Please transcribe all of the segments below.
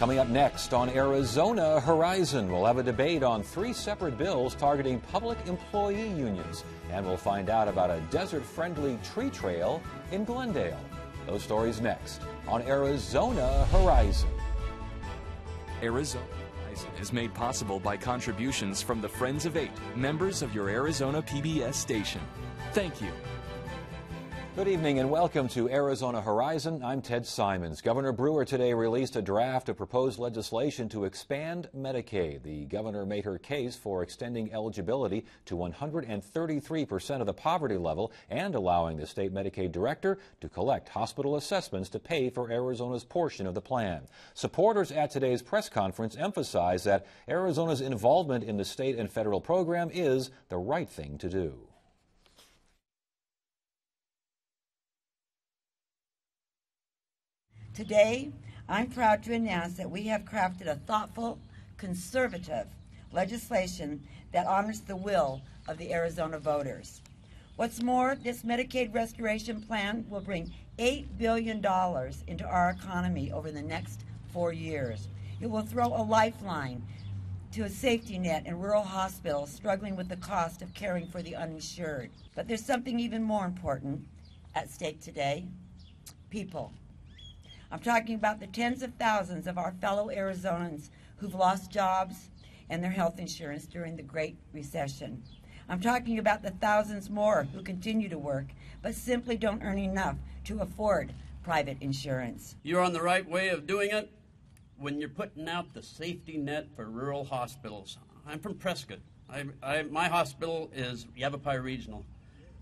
Coming up next on Arizona Horizon, we'll have a debate on three separate bills targeting public employee unions. And we'll find out about a desert friendly tree trail in Glendale. Those stories next on Arizona Horizon. Arizona Horizon is made possible by contributions from the Friends of Eight, members of your Arizona PBS station. Thank you. Good evening and welcome to Arizona Horizon. I'm Ted Simons. Governor Brewer today released a draft of proposed legislation to expand Medicaid. The governor made her case for extending eligibility to 133% of the poverty level and allowing the state Medicaid director to collect hospital assessments to pay for Arizona's portion of the plan. Supporters at today's press conference emphasized that Arizona's involvement in the state and federal program is the right thing to do. Today, I'm proud to announce that we have crafted a thoughtful, conservative legislation that honors the will of the Arizona voters. What's more, this Medicaid restoration plan will bring $8 billion into our economy over the next four years. It will throw a lifeline to a safety net in rural hospitals struggling with the cost of caring for the uninsured. But there's something even more important at stake today people. I'm talking about the tens of thousands of our fellow Arizonans who've lost jobs and their health insurance during the Great Recession. I'm talking about the thousands more who continue to work but simply don't earn enough to afford private insurance. You're on the right way of doing it when you're putting out the safety net for rural hospitals. I'm from Prescott. I, I, my hospital is Yavapai Regional.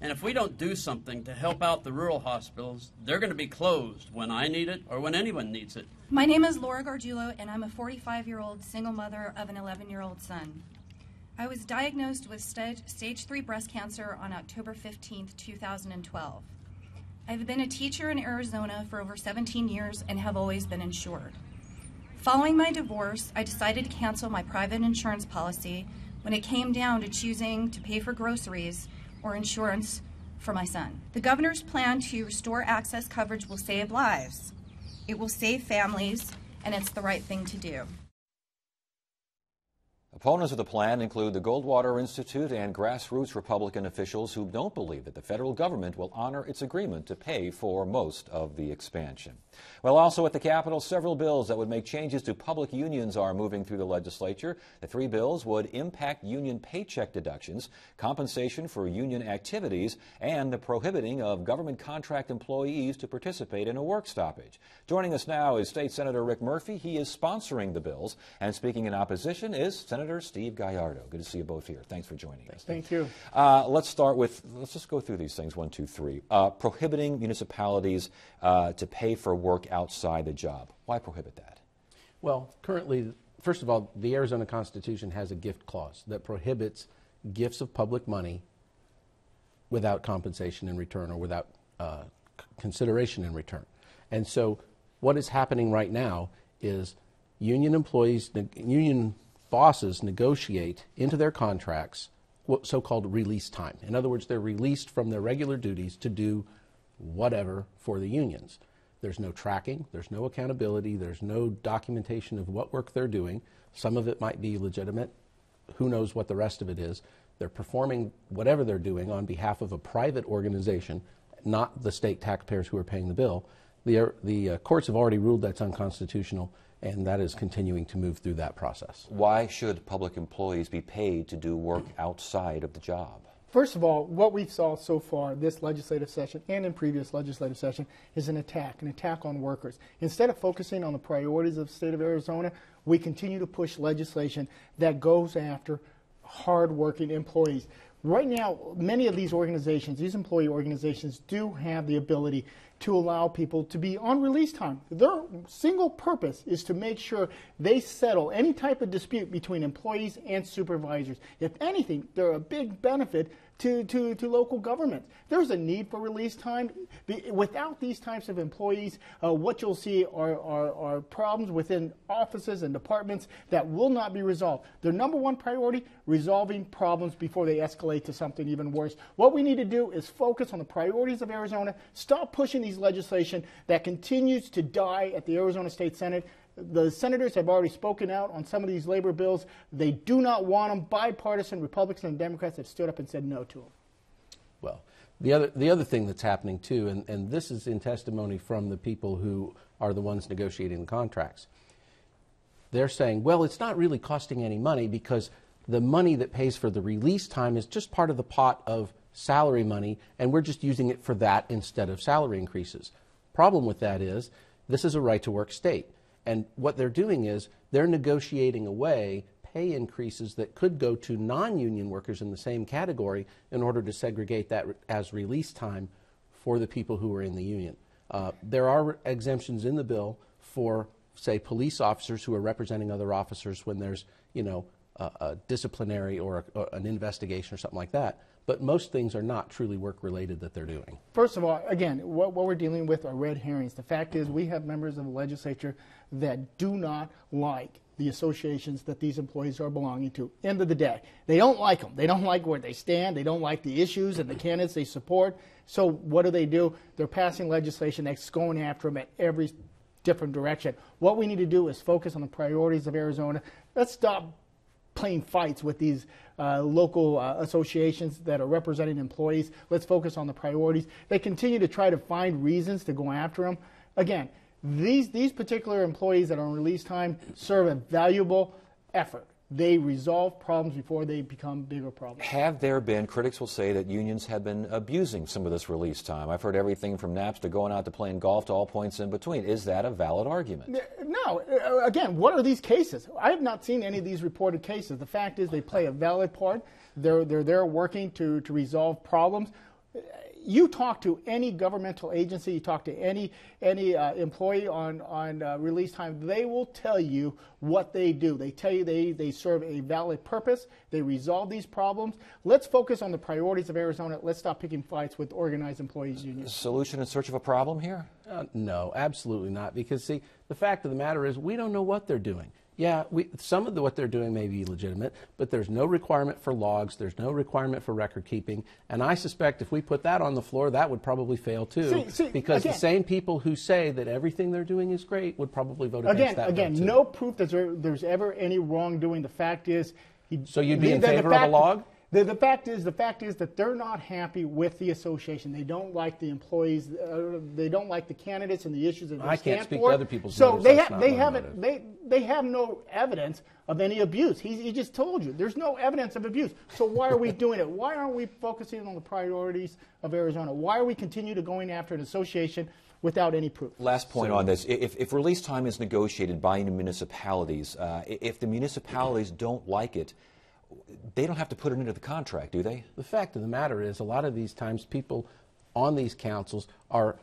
And if we don't do something to help out the rural hospitals, they're going to be closed when I need it or when anyone needs it. My name is Laura Gargiulo, and I'm a 45 year old single mother of an 11 year old son. I was diagnosed with stage, stage 3 breast cancer on October 15, 2012. I've been a teacher in Arizona for over 17 years and have always been insured. Following my divorce, I decided to cancel my private insurance policy when it came down to choosing to pay for groceries or insurance for my son. The governor's plan to restore access coverage will save lives. It will save families, and it's the right thing to do. Opponents of the plan include the Goldwater Institute and grassroots Republican officials who don't believe that the federal government will honor its agreement to pay for most of the expansion. Well, also at the Capitol, several bills that would make changes to public unions are moving through the legislature. The three bills would impact union paycheck deductions, compensation for union activities, and the prohibiting of government contract employees to participate in a work stoppage. Joining us now is State Senator Rick Murphy. He is sponsoring the bills, and speaking in opposition is Senator Steve Gallardo. Good to see you both here. Thanks for joining us. Thank you. Uh, let's start with, let's just go through these things one, two, three. Uh, prohibiting municipalities uh, to pay for work outside the job. Why prohibit that? Well, currently, first of all, the Arizona Constitution has a gift clause that prohibits gifts of public money without compensation in return or without uh, consideration in return. And so, what is happening right now is union employees, the union bosses negotiate into their contracts what so-called release time. In other words, they're released from their regular duties to do whatever for the unions. There's no tracking, there's no accountability, there's no documentation of what work they're doing. Some of it might be legitimate. Who knows what the rest of it is? They're performing whatever they're doing on behalf of a private organization, not the state taxpayers who are paying the bill. The, the uh, courts have already ruled that's unconstitutional, and that is continuing to move through that process. Why should public employees be paid to do work outside of the job? First of all, what we've saw so far this legislative session and in previous legislative session is an attack, an attack on workers. Instead of focusing on the priorities of the state of Arizona, we continue to push legislation that goes after hardworking employees. Right now, many of these organizations, these employee organizations, do have the ability to allow people to be on release time. Their single purpose is to make sure they settle any type of dispute between employees and supervisors. If anything, they're a big benefit to, to, to local governments. There's a need for release time. Without these types of employees, uh, what you'll see are, are, are problems within offices and departments that will not be resolved. Their number one priority, resolving problems before they escalate to something even worse. What we need to do is focus on the priorities of Arizona, stop pushing these legislation that continues to die at the Arizona State Senate The senators have already spoken out on some of these labor bills. They do not want them. Bipartisan Republicans and Democrats have stood up and said no to them. Well, the other, the other thing that's happening too, and, and this is in testimony from the people who are the ones negotiating the contracts, they're saying, well, it's not really costing any money because the money that pays for the release time is just part of the pot of salary money, and we're just using it for that instead of salary increases. Problem with that is this is a right to work state. And what they're doing is they're negotiating away pay increases that could go to non union workers in the same category in order to segregate that as release time for the people who are in the union. Uh, there are exemptions in the bill for, say, police officers who are representing other officers when there's, you know, a, a disciplinary or, a, or an investigation or something like that but most things are not truly work related that they're doing. First of all, again, what, what, we're dealing with are red herrings. The fact is, we have members of the legislature that do not like the associations that these employees are belonging to. End of the day, they don't like them. They don't like where they stand. They don't like the issues and the candidates they support. So what do they do? They're passing legislation that's going after them at every different direction. What we need to do is focus on the priorities of Arizona. Let's stop playing fights with these uh, local uh, associations that are representing employees. Let's focus on the priorities. They continue to try to find reasons to go after them. Again, these, these particular employees that are on release time serve a valuable effort they resolve problems before they become bigger problems. Have there been, critics will say that unions have been abusing some of this release time. I've heard everything from naps to going out to playing golf to all points in between. Is that a valid argument? No. Uh, again, what are these cases? I have not seen any of these reported cases. The fact is they play a valid part. They're, they're there working to, to resolve problems you talk to any governmental agency, you talk to any any uh, employee on on uh, release time, they will tell you what they do. They tell you they they serve a valid purpose. They resolve these problems. Let's focus on the priorities of Arizona. Let's stop picking fights with organized employees unions. Solution in search of a problem here? Uh, no, absolutely not. Because see, the fact of the matter is, we don't know what they're doing yeah, we, some of the, what they're doing may be legitimate, but there's no requirement for logs, there's no requirement for record keeping, and I suspect if we put that on the floor, that would probably fail too, see, see, because again, the same people who say that everything they're doing is great would probably vote again, against that. Again, again, no proof that there's ever any wrongdoing. The fact is, he, so you'd be in favor of a log? The, the, fact is, the fact is that they're not happy with the association. They don't like the employees. Uh, they don't like the candidates and the issues that they I stand can't speak for. to other people's So motives. they have they haven't they they have no evidence of any abuse. He, he just told you there's no evidence of abuse. So why are we doing it? Why aren't we focusing on the priorities of Arizona? Why are we continue to going after an association? Without any proof. Last point on this. If, if, release time is negotiated by the municipalities, uh, if the municipalities don't like it, they don't have to put it into the contract, do they? The fact of the matter is, a lot of these times, people on these councils are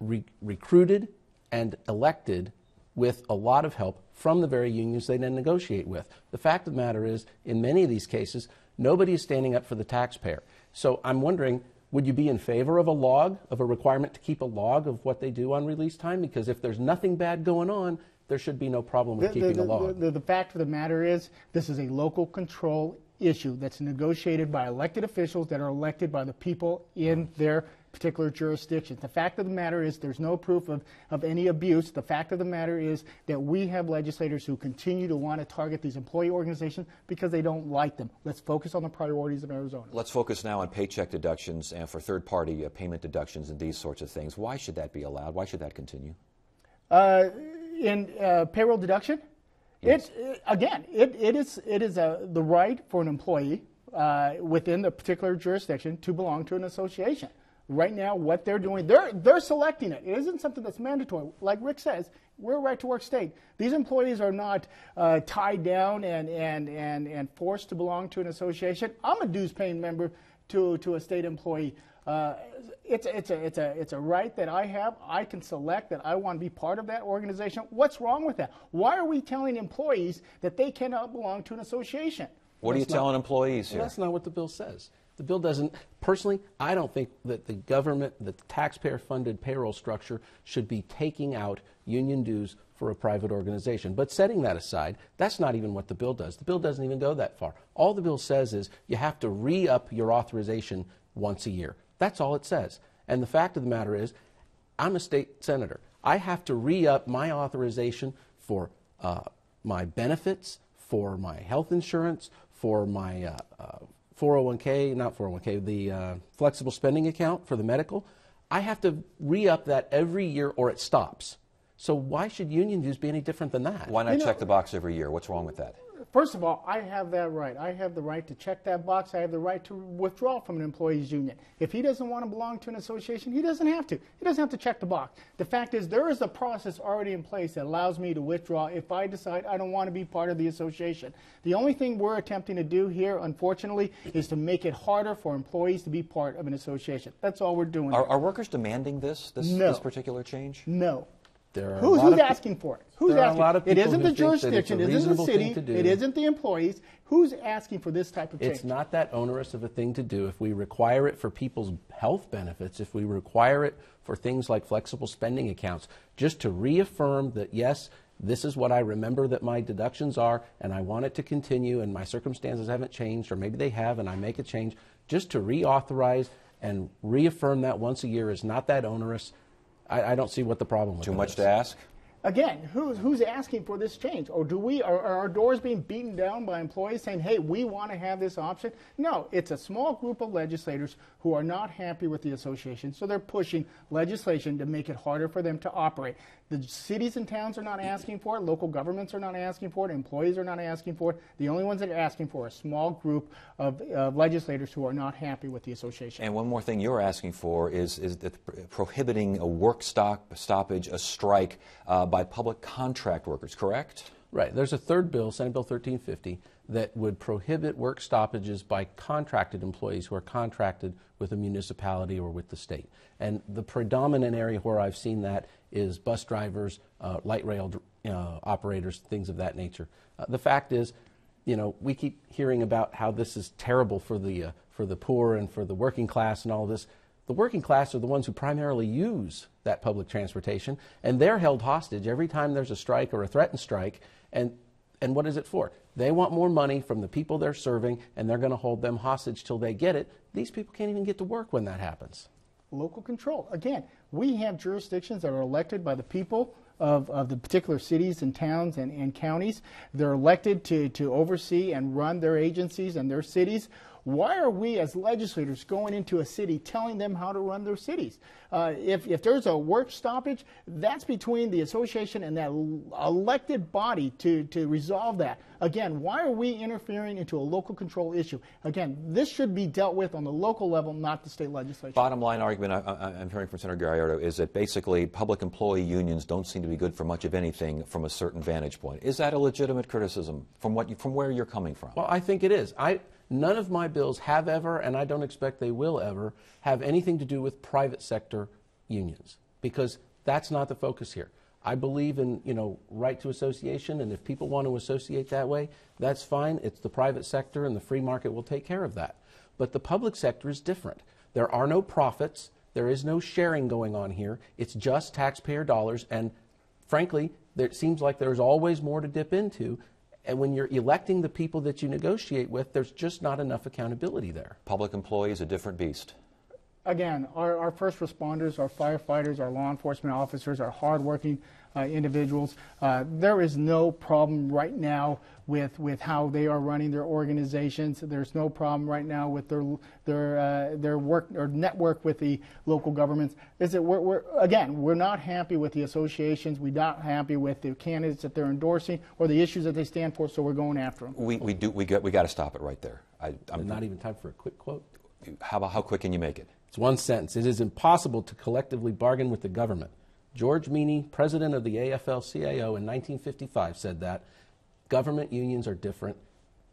re- recruited and elected with a lot of help from the very unions they then negotiate with. The fact of the matter is, in many of these cases, nobody is standing up for the taxpayer. So I'm wondering would you be in favor of a log, of a requirement to keep a log of what they do on release time? Because if there's nothing bad going on, there should be no problem with the, keeping the, a log. The, the, fact of the matter is, this is a local control issue that's negotiated by elected officials that are elected by the people in their particular jurisdictions. The fact of the matter is there's no proof of, of any abuse. The fact of the matter is that we have legislators who continue to want to target these employee organizations because they don't like them. Let's focus on the priorities of Arizona. Let's focus now on paycheck deductions and for third party uh, payment deductions and these sorts of things. Why should that be allowed? Why should that continue? Uh, in uh, payroll deduction, yes. it, again, it, it is, it is a, the right for an employee uh, within the particular jurisdiction to belong to an association. Right now, what they're doing, they're, they're selecting it. It isn't something that's mandatory. Like Rick says, we're a right to work state. These employees are not uh, tied down and, and, and, and forced to belong to an association. I'm a dues paying member to, to a state employee. Uh, it's, it's, a, it's, a, it's a right that I have. I can select that I want to be part of that organization. What's wrong with that? Why are we telling employees that they cannot belong to an association? What that's are you not, telling employees here? That's not what the bill says. The bill doesn't, personally, I don't think that the government, the taxpayer funded payroll structure should be taking out union dues for a private organization. But setting that aside, that's not even what the bill does. The bill doesn't even go that far. All the bill says is you have to re up your authorization once a year. That's all it says. And the fact of the matter is, I'm a state senator. I have to re up my authorization for uh, my benefits, for my health insurance, for my uh, uh, 401k, not 401k, the uh, flexible spending account for the medical. I have to re up that every year or it stops. So why should union dues be any different than that? Why not You know- check the box every year? What's wrong with that? First of all, I have that right. I have the right to check that box. I have the right to withdraw from an employee's union. If he doesn't want to belong to an association, he doesn't have to. He doesn't have to check the box. The fact is, there is a process already in place that allows me to withdraw if I decide I don't want to be part of the association. The only thing we're attempting to do here, unfortunately, is to make it harder for employees to be part of an association. That's all we're doing. Are, are workers demanding this, this, No. this particular change? no. A Who's, who's asking for it? Who's a asking? lot of it isn't the think that it's a jurisdiction, it isn't the city, thing to do. it isn't the employees. Who's asking for this type of change? It's not that onerous of a thing to do. If we require it for people's health benefits, if we require it for things like flexible spending accounts, just to reaffirm that, yes, this is what I remember that my deductions are, and I want it to continue, and my circumstances haven't changed, or maybe they have, and I make a change, just to reauthorize and reaffirm that once a year is not that onerous. I, I don't see what the problem with Too much is. to ask? Again, who's, who's asking for this change? Or do we, are, are our doors being beaten down by employees saying, hey, we want to have this option? No, it's a small group of legislators who are not happy with the association, so they're pushing legislation to make it harder for them to operate. The cities and towns are not asking for it, local governments are not asking for it, employees are not asking for it. The only ones that are asking for are a small group of uh, legislators who are not happy with the association. And one more thing you're asking for is, is that prohibiting a work stop, stoppage, a strike uh, by public contract workers, correct? Right. There's a third bill, Senate Bill 1350, that would prohibit work stoppages by contracted employees who are contracted with a municipality or with the state. And the predominant area where I've seen that is bus drivers, uh, light rail uh, operators, things of that nature. Uh, the fact is, you know, we keep hearing about how this is terrible for the, uh, for the poor and for the working class and all this. The working class are the ones who primarily use that public transportation, and they're held hostage every time there's a strike or a threatened strike. And, and what is it for? They want more money from the people they're serving, and they're going to hold them hostage till they get it. These people can't even get to work when that happens. local control. Again, we have jurisdictions that are elected by the people of, of the particular cities and towns and, and counties. They're elected to, to oversee and run their agencies and their cities. Why are we as legislators going into a city telling them how to run their cities? Uh, if, if there's a work stoppage, that's between the association and that elected body to, to resolve that. Again, why are we interfering into a local control issue? Again, this should be dealt with on the local level, not the state legislature. Bottom line argument I, I, I'm hearing from Senator Gallardo is that basically public employee unions don't seem to be good for much of anything from a certain vantage point. Is that a legitimate criticism from what you, from where you're coming from? Well, I think it is. I, none of my bills have ever, and I don't expect they will ever, have anything to do with private sector unions because that's not the focus here. I believe in you know right to association, and if people want to associate that way, that's fine. It's the private sector, and the free market will take care of that. But the public sector is different. There are no profits. There is no sharing going on here. It's just taxpayer dollars, and frankly, there, it seems like there's always more to dip into. And when you're electing the people that you negotiate with, there's just not enough accountability there. Public employee is a different beast. Again, our, our first responders, our firefighters, our law enforcement officers, our hardworking uh, individuals, uh, there is no problem right now with, with how they are running their organizations. There's no problem right now with their their uh, their work or network with the local governments. Is that we're, we're again we're not happy with the associations. We're not happy with the candidates that they're endorsing or the issues that they stand for. So we're going after them. We, we do we got we got to stop it right there. I, I'm Not even time for a quick quote. How about how quick can you make it? It's one sentence. It is impossible to collectively bargain with the government. George Meany, president of the AFL CIO in 1955, said that government unions are different.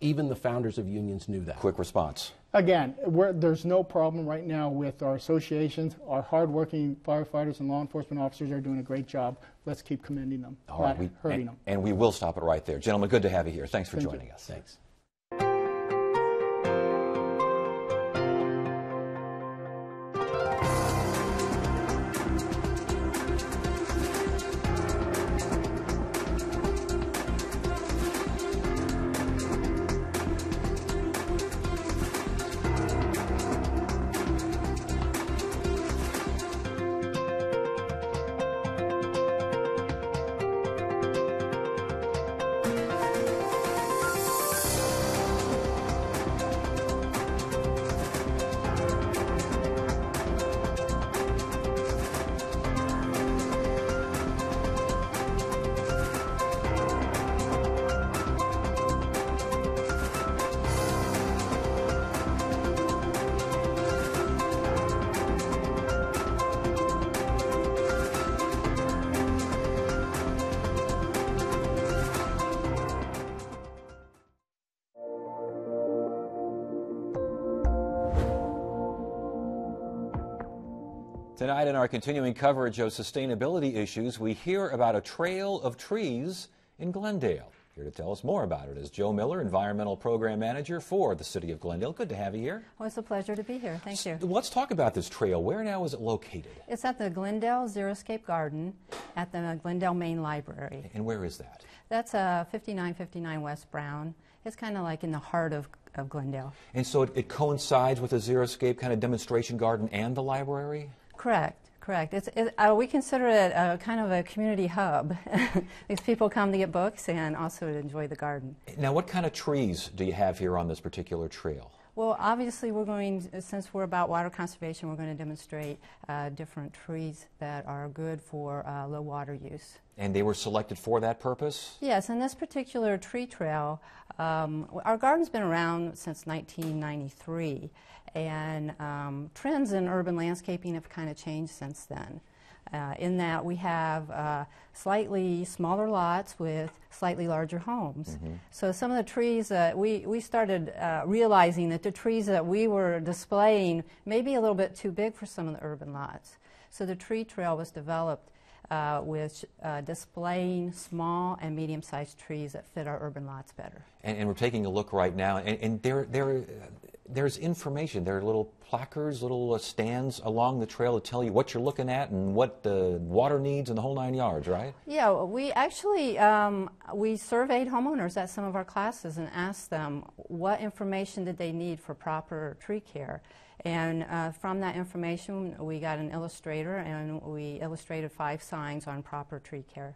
Even the founders of unions knew that. Quick response. Again, we're, there's no problem right now with our associations. Our hardworking firefighters and law enforcement officers are doing a great job. Let's keep commending them, All not right, we, hurting and, them. and we will stop it right there, gentlemen. Good to have you here. Thanks for Thank you. joining us. Thanks. Tonight, in our continuing coverage of sustainability issues, we hear about a trail of trees in Glendale. Here to tell us more about it is Jo Miller, Environmental Program Manager for the City of Glendale. Good to have you here. Well, it's a pleasure to be here. Thank you. Let's talk about this trail. Where now is it located? It's at the Glendale Xeriscape Garden at the Glendale Main Library. And where is that? That's uh, 5959 West Brown. It's kind of like in the heart of, of Glendale. And so it, it coincides with the Xeriscape kind of demonstration garden and the library? Correct. Correct. It's, it, uh, we consider it a, kind of a community hub. These people come to get books and also to enjoy the garden. Now, what kind of trees do you have here on this particular trail? Well, obviously, we're going, since we're about water conservation, we're going to demonstrate uh, different trees that are good for uh, low water use. And they were selected for that purpose? Yes, and this particular tree trail, um, our garden's been around since 1993, and um, trends in urban landscaping have kind of changed since then. Uh, in that we have uh, slightly smaller lots with slightly larger homes. Mm-hmm. So some of the trees that we, we started uh, realizing that the trees that we were displaying may be a little bit too big for some of the urban lots. So the tree trail was developed uh, with uh, displaying small and medium-sized trees that fit our urban lots better. And, and we're taking a look right now, and, and there, there, there's information. There are little placards, little uh, stands along the trail to tell you what you're looking at and what the water needs and the whole nine yards, right? Yeah, we actually um, we surveyed homeowners at some of our classes and asked them what information did they need for proper tree care. And uh, from that information, we got an illustrator and we illustrated five signs on proper tree care.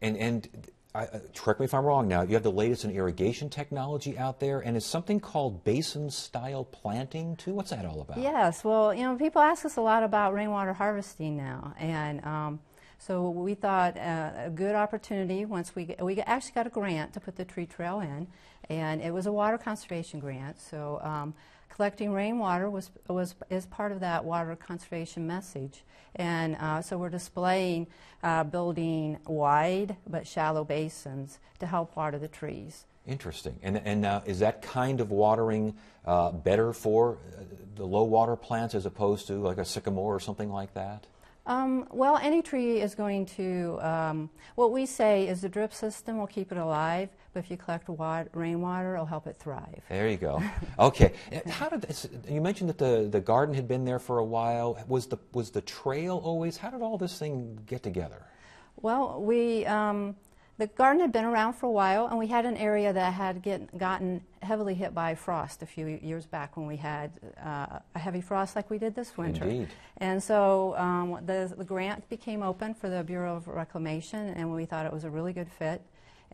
And, and I, correct me if I'm wrong now, you have the latest in irrigation technology out there, and it's something called basin style planting too. What's that all about? Yes, well, you know, people ask us a lot about rainwater harvesting now, and um, so we thought uh, a good opportunity once we we actually got a grant to put the tree trail in, and it was a water conservation grant. So um, collecting rainwater was, was, is part of that water conservation message. And uh, so we're displaying uh, building wide but shallow basins to help water the trees. Interesting. And, and uh, is that kind of watering uh, better for uh, the low water plants as opposed to like a sycamore or something like that? Um, well, any tree is going to, um, what we say is the drip system will keep it alive, but if you collect water, rainwater, it'll help it thrive. There you go. okay. How did this, you mentioned that the, the garden had been there for a while. Was the, was the trail always, how did all this thing get together? Well, we, um, the garden had been around for a while, and we had an area that had get, gotten heavily hit by frost a few years back when we had uh, a heavy frost like we did this winter. Indeed. And so um, the, the grant became open for the Bureau of Reclamation, and we thought it was a really good fit.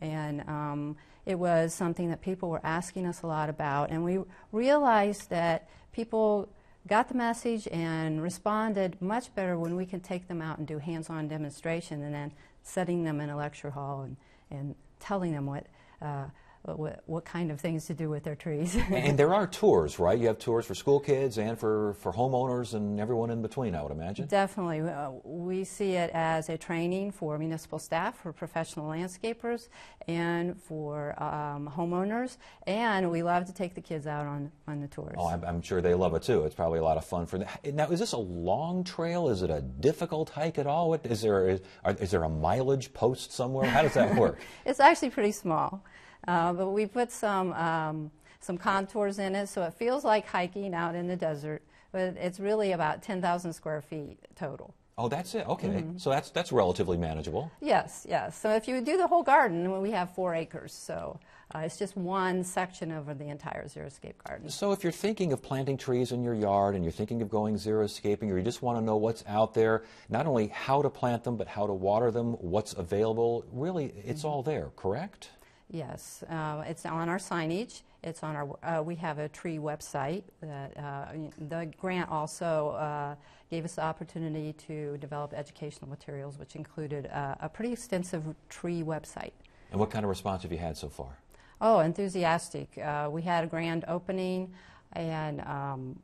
And um, it was something that people were asking us a lot about. And we realized that people got the message and responded much better when we can take them out and do hands on demonstration and then setting them in a lecture hall and, and telling them what, uh, what, what, kind of things to do with their trees. and there are tours, right? You have tours for school kids and for, for homeowners and everyone in between, I would imagine. Definitely. Uh, we see it as a training for municipal staff, for professional landscapers, and for um, homeowners. And we love to take the kids out on, on the tours. Oh, I'm, I'm, sure they love it too. It's probably a lot of fun for them. Now, is this a long trail? Is it a difficult hike at all? What, is, there, is, are, is there a mileage post somewhere? How does that work? it's actually pretty small. Uh, but we put some, um, some contours in it so it feels like hiking out in the desert, but it's really about 10,000 square feet total. Oh, that's it. Okay, mm-hmm. so that's that's relatively manageable. Yes, yes. So if you do the whole garden, we have four acres, so uh, it's just one section over the entire zero xeriscape garden. So if you're thinking of planting trees in your yard, and you're thinking of going zero xeriscaping, or you just want to know what's out there, not only how to plant them, but how to water them, what's available, really, it's mm-hmm. all there. Correct? Yes, uh, it's on our signage. It's on our. Uh, we have a tree website. That uh, the grant also uh, gave us the opportunity to develop educational materials, which included uh, a pretty extensive tree website. And what kind of response have you had so far? Oh, enthusiastic. Uh, we had a grand opening, and um,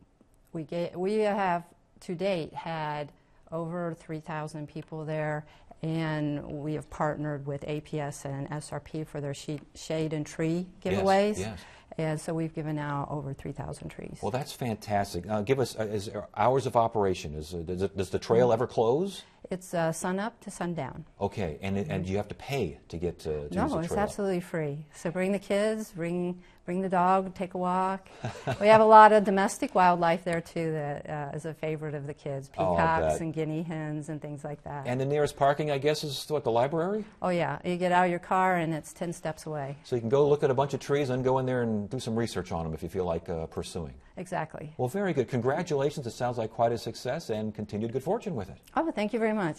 we get, we have to date had over 3,000 people there, and we have partnered with APS and SRP for their she- shade and tree giveaways. yes. And so we've given out over 3,000 trees. Well, that's fantastic. Uh, give us uh, is hours of operation. Is, uh, does, it, does the trail ever close? it's uh, sun up to sundown. Okay, and and you have to pay to get to, to No, it's absolutely free. So bring the kids, bring bring the dog, take a walk. we have a lot of domestic wildlife there too that uh, is a favorite of the kids, Oh, peacocks bet. and guinea hens and things like that. And the nearest parking, I guess, is what the library. oh yeah, you get out of your car and it's 10 steps away. So you can go look at a bunch of trees and go in there and do some research on them if you feel like uh, pursuing. Exactly. Well, very good. Congratulations. It sounds like quite a success and continued good fortune with it. Oh, thank you very much.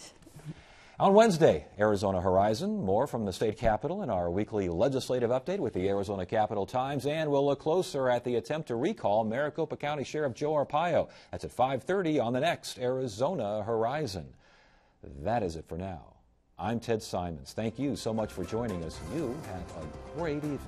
On Wednesday, Arizona Horizon. More from the state capitol in our weekly legislative update with the Arizona Capitol Times, and we'll look closer at the attempt to recall Maricopa County Sheriff Joe Arpaio. That's at 5:30 on the next Arizona Horizon. That is it for now. I'm Ted Simons. Thank you so much for joining us. You have a great evening.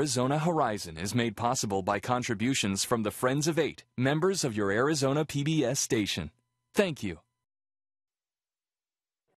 Arizona Horizon is made possible by contributions from the Friends of Eight, members of your Arizona PBS station. Thank you.